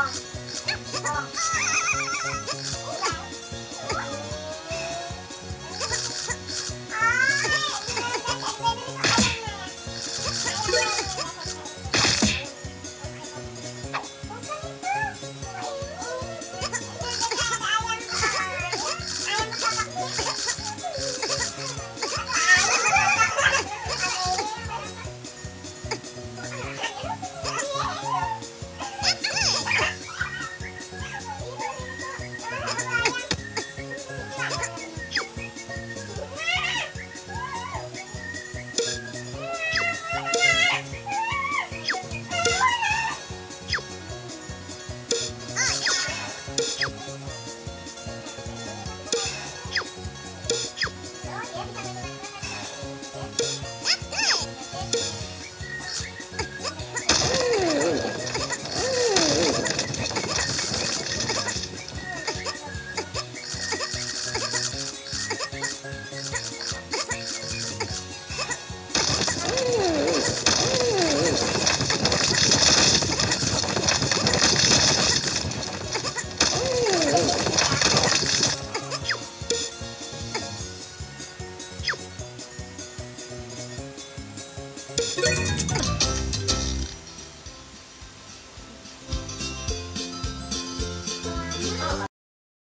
one. Yeah.